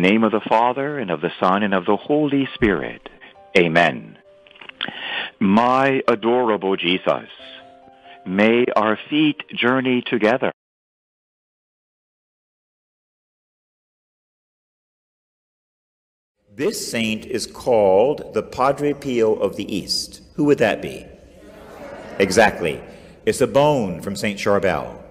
name of the Father, and of the Son, and of the Holy Spirit. Amen. My adorable Jesus, may our feet journey together. This saint is called the Padre Pio of the East. Who would that be? Exactly. It's a bone from St. Charbel,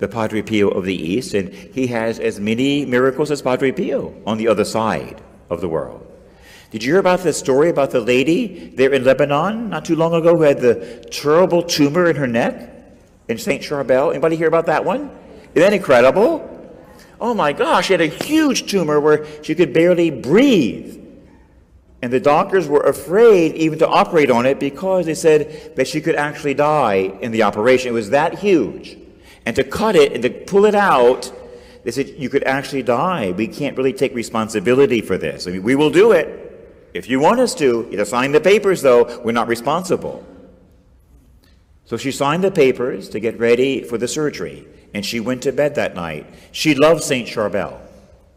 the Padre Pio of the East, and he has as many miracles as Padre Pio on the other side of the world. Did you hear about the story about the lady there in Lebanon not too long ago who had the terrible tumor in her neck in St. Charbel? Anybody hear about that one? Isn't that incredible? Oh my gosh, she had a huge tumor where she could barely breathe. And the doctors were afraid even to operate on it because they said that she could actually die in the operation. It was that huge. And to cut it and to pull it out, they said you could actually die. We can't really take responsibility for this. I mean, we will do it. If you want us to, you have to sign the papers, though. We're not responsible. So she signed the papers to get ready for the surgery, and she went to bed that night. She loved St. Charbel.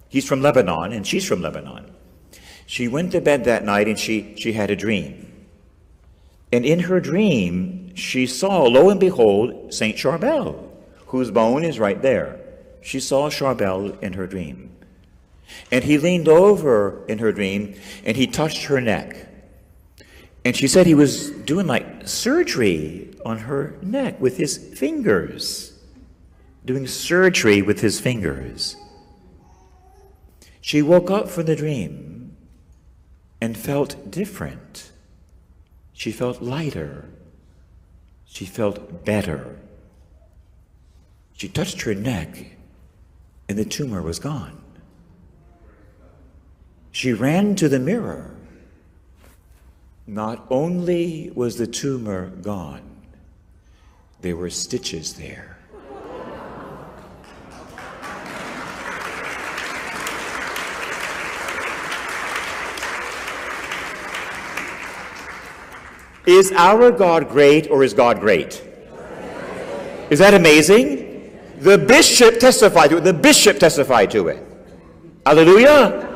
He's from Lebanon, and she's from Lebanon. She went to bed that night, and she, she had a dream. And in her dream, she saw, lo and behold, St. Charbel, whose bone is right there. She saw Charbel in her dream. And he leaned over in her dream, and he touched her neck. And she said he was doing like surgery on her neck with his fingers, doing surgery with his fingers. She woke up from the dream and felt different. She felt lighter. She felt better. She touched her neck, and the tumor was gone. She ran to the mirror. Not only was the tumor gone, there were stitches there. Is our God great or is God great? Is that amazing? The bishop testified to it. The bishop testified to it. Hallelujah.